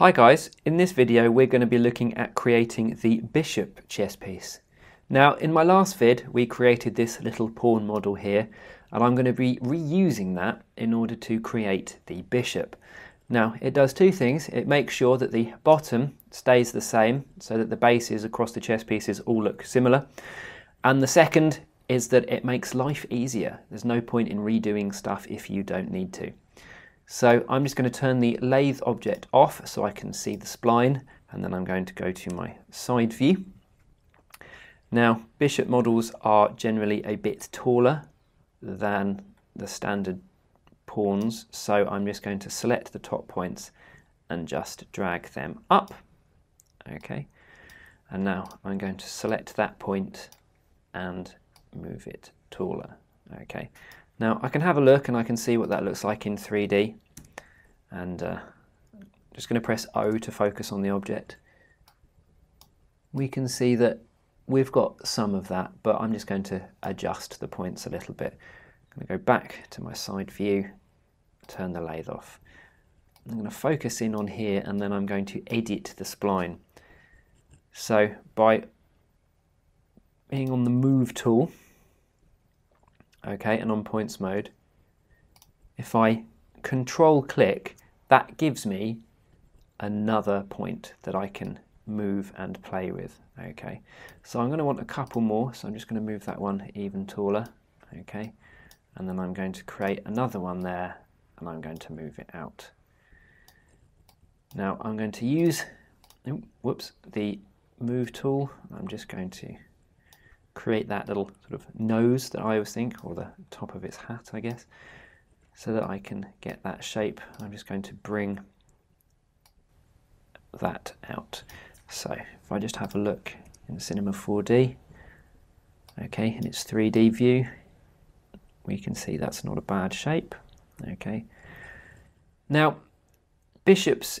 Hi guys, in this video we're going to be looking at creating the bishop chess piece. Now in my last vid we created this little pawn model here and I'm going to be reusing that in order to create the bishop. Now it does two things, it makes sure that the bottom stays the same so that the bases across the chess pieces all look similar and the second is that it makes life easier. There's no point in redoing stuff if you don't need to. So I'm just going to turn the lathe object off so I can see the spline and then I'm going to go to my side view. Now bishop models are generally a bit taller than the standard pawns so I'm just going to select the top points and just drag them up. Okay, and now I'm going to select that point and move it taller. Okay, now I can have a look and I can see what that looks like in 3D. And uh, just going to press O to focus on the object. We can see that we've got some of that, but I'm just going to adjust the points a little bit. I'm going to go back to my side view, turn the lathe off. I'm going to focus in on here and then I'm going to edit the spline. So by being on the move tool, okay, and on points mode, if I control click, that gives me another point that I can move and play with. Okay, so I'm going to want a couple more, so I'm just going to move that one even taller. Okay, and then I'm going to create another one there and I'm going to move it out. Now I'm going to use, oh, whoops, the move tool. I'm just going to create that little sort of nose that I always think, or the top of its hat, I guess, so that I can get that shape. I'm just going to bring that out. So if I just have a look in Cinema 4D, okay, in its 3D view, we can see that's not a bad shape, okay. Now, bishops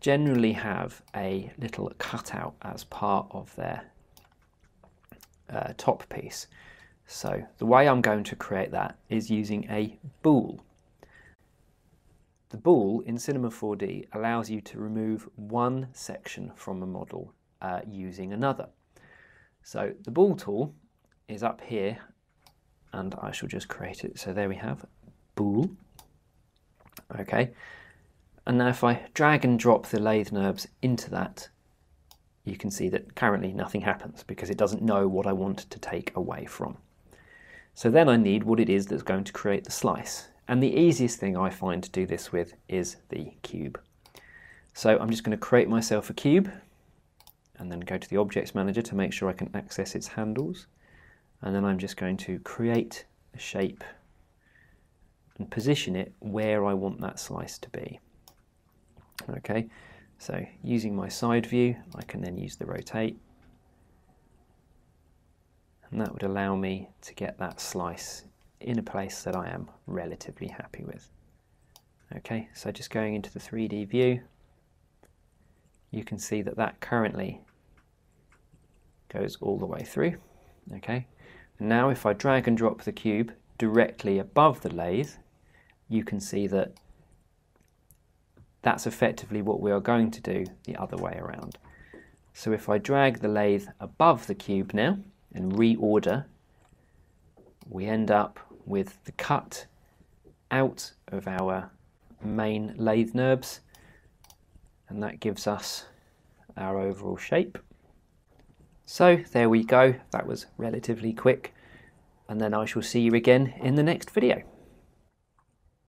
generally have a little cutout as part of their uh, top piece. So the way I'm going to create that is using a Boole. The Boole in Cinema 4D allows you to remove one section from a model uh, using another. So the Boole tool is up here and I shall just create it. So there we have Boole. Okay. And now if I drag and drop the lathe NURBS into that you can see that currently nothing happens because it doesn't know what I want to take away from. So then I need what it is that's going to create the slice. And the easiest thing I find to do this with is the cube. So I'm just going to create myself a cube and then go to the Objects Manager to make sure I can access its handles. And then I'm just going to create a shape and position it where I want that slice to be. Okay, so using my side view, I can then use the rotate. And that would allow me to get that slice in a place that I am relatively happy with. Okay, so just going into the 3D view, you can see that that currently goes all the way through. Okay, now if I drag and drop the cube directly above the lathe, you can see that that's effectively what we are going to do the other way around. So if I drag the lathe above the cube now and reorder, we end up with the cut out of our main lathe NURBS and that gives us our overall shape. So there we go, that was relatively quick and then I shall see you again in the next video.